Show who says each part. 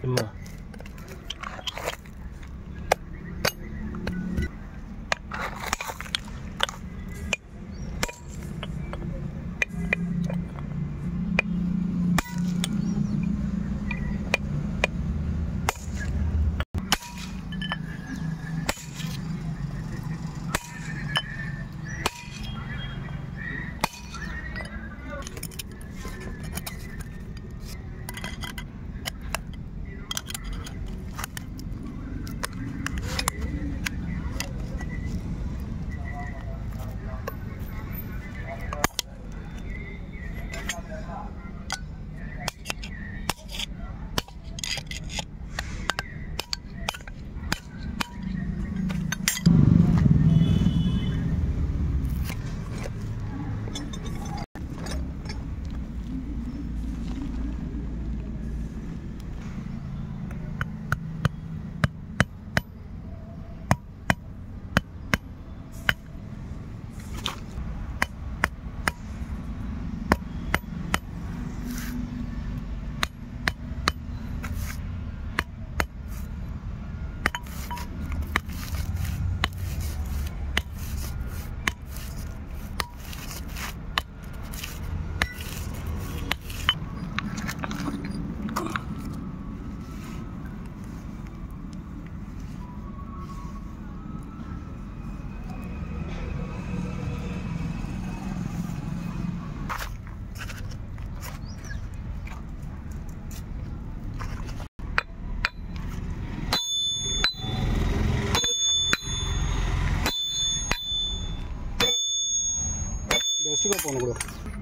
Speaker 1: 什么？chicos, pues.